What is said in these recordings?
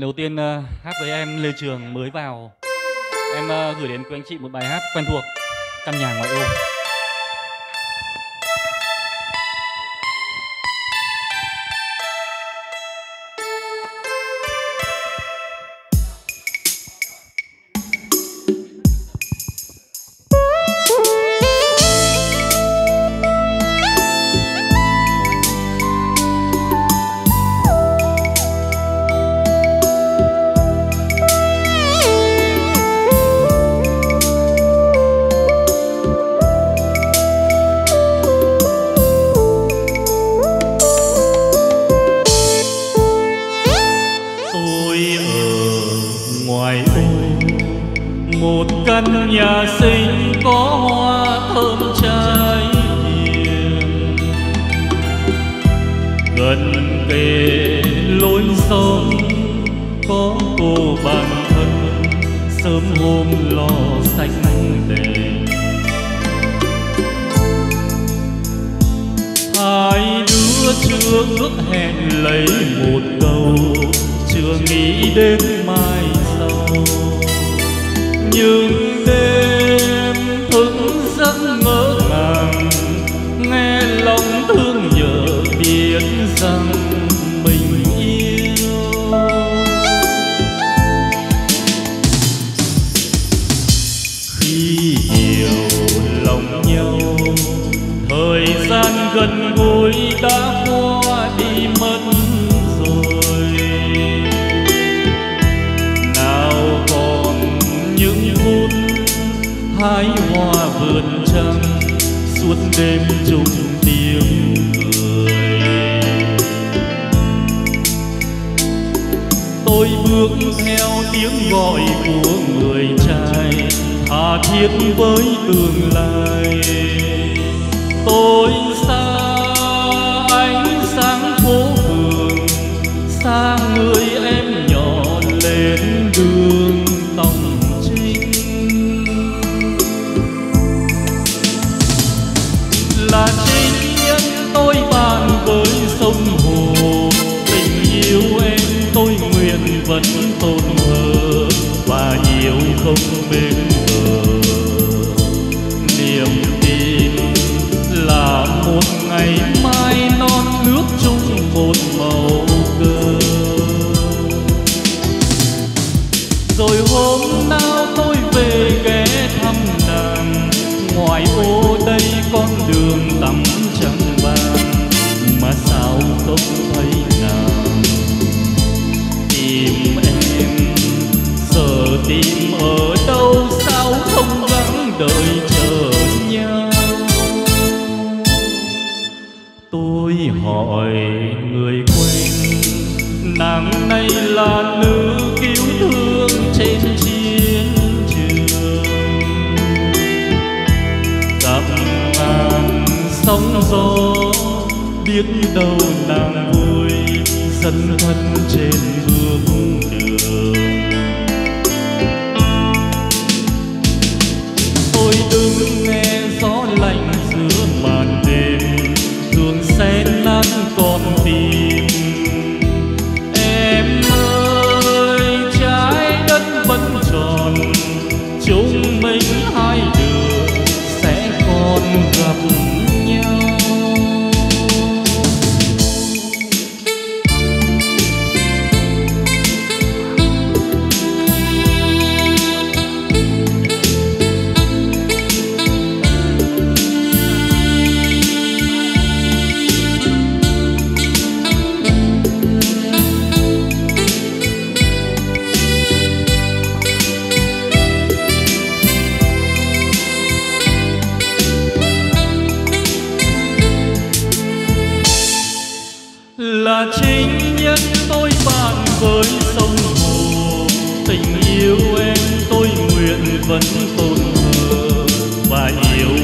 Đầu tiên ờ, hát với em Lê Trường mới vào. Em ờ, gửi đến quý anh chị một bài hát quen thuộc, Căn nhà ngoại ô. Nhà xinh có hoa thơm trái hiền. Gần kề lối sông có cô bạn thân, sớm hôm lo xanh đèn hai đứa chưa ước hẹn lấy một câu, chưa nghĩ đến mai sau. Nhưng rằng mình yêu. Khi hiểu lòng nhau, thời gian gần gũi đã qua đi mất rồi. Nào còn những phút hái hoa vườn trăng, suốt đêm chung tôi bước theo tiếng gọi của người trai, tha thiết với tương lai. Tôi xa ánh sáng phố phường, xa người em nhỏ lên đường. Vẫn tồn thờ và yêu không đợi chờ nhau. Tôi hỏi người quen, nàng nay là nữ cứu thương trên chiến trường. Gặp ngàn sóng gió, biết đâu nàng vui dân thân trên tình yêu em tôi nguyện vẫn tồn thờ và yêu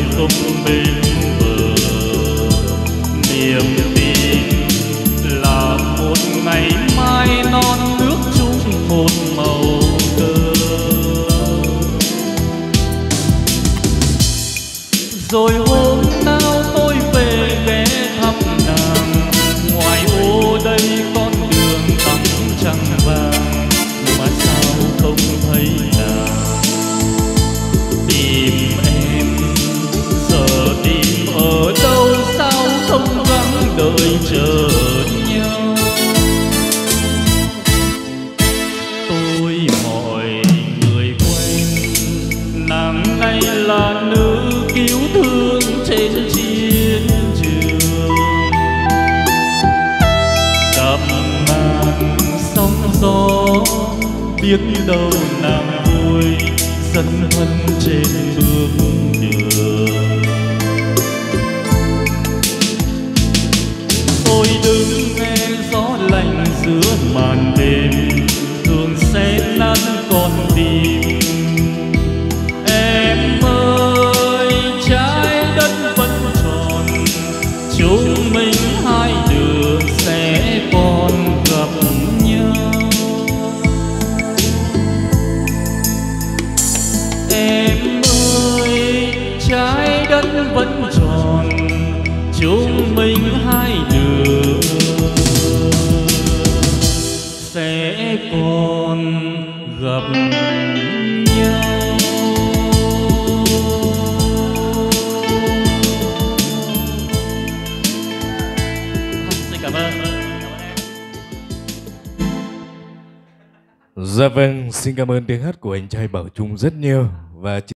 tiếng đâu nàng vui dân hân trên bờ dạ vâng xin cảm ơn tiếng hát của anh trai bảo trung rất nhiều và